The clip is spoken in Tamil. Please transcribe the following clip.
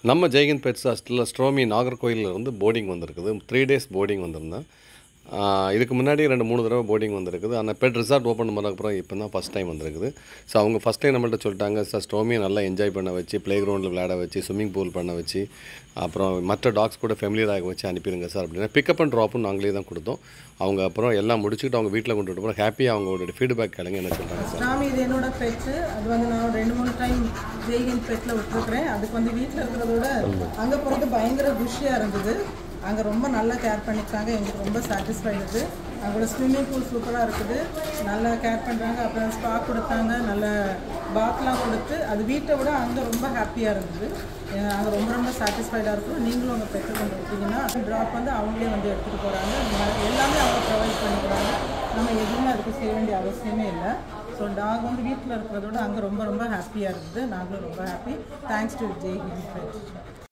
நம்ம ஜெய்ஹிந்த் பெட்ஸ் ஹாஸ்டலில் ஸ்ட்ரோமி நாகர்கோயிலில் இருந்து போர்டிங் வந்திருக்குது. த்ரீ டேஸ் போர்டிங் வந்திருந்தேன். இதுக்கு முன்னாடி ரெண்டு மூணு தடவை போர்டிங் வந்திருக்குது. ஆனால் பெட் ரிசார்ட் ஓப்பன் பண்ணதுக்கப்புறம் இப்போ தான் ஃபஸ்ட் டைம் வந்திருக்குது. ஸோ அவங்க ஃபஸ்ட் டைம் நம்மள்ட்ட சொல்லிட்டாங்க சார் ஸ்ட்ரோமியை நல்லா என்ஜாய் பண்ண வச்சு ப்ளே கிரவுண்டில் விளையாட வச்சு ஸ்விம்மிங் பூல் பண்ண வச்சு அப்புறம் மற்ற டாக்ஸ் கூட ஃபெமிலியர் ஆக வச்சு அனுப்பிடுங்க சார் அப்படின்னா. பிக்கப் அண்ட் ட்ராப்பும் நாங்களே தான் கொடுத்தோம். அவங்க அப்புறம் எல்லாம் முடிச்சுக்கிட்டு அவங்க வீட்டில் கொண்டு போகிறோம் ஹாப்பியாக அவங்களோட ஃபீட்பேக் கேளுங்க என்ன சொல்கிறாங்க சார் சாமி இது என்னோட பெட்டு அது வந்து நான் ரெண்டு மூணு டைம் ஜெய்ஹிந்த் பெட்டில் விட்டுருக்குறேன். அதுக்கு வந்து வீட்டில் இருக்கிறத விட அங்கே போகிறது பயங்கர குஷியாக இருந்தது. அங்கே ரொம்ப நல்லா கேர் பண்ணிக்கிறாங்க. எங்களுக்கு ரொம்ப சாட்டிஸ்ஃபைடு அங்கோட ஸ்விம்மிங் பூல் சூப்பராக இருக்குது. நல்லா கேர் பண்ணுறாங்க அப்புறம் ஸ்பா கொடுத்தாங்க. நல்ல பாத்லாம் கொடுத்து அது வீட்டை விட அங்கே ரொம்ப ஹாப்பியாக இருந்தது. அங்கே ரொம்ப ரொம்ப சாட்டிஸ்ஃபைடாக இருக்கும். நீங்களும் உங்கள் பெட்டை கொண்டு விட்டீங்கன்னா ட்ராப் வந்து அவங்களே வந்து எடுத்துகிட்டு போகிறாங்க எல்லாமே அவங்க ப்ரொவைட் பண்ணிக்கிறாங்க. நம்ம எதுவுமே அதுக்கு செய்ய வேண்டிய அவசியமே இல்லை. ஸோ டாக் வந்து வீட்டில் இருக்கிறத விட அங்கே ரொம்ப ரொம்ப ஹாப்பியாக இருக்குது நாங்களும் ரொம்ப happy thanks to Jai Hind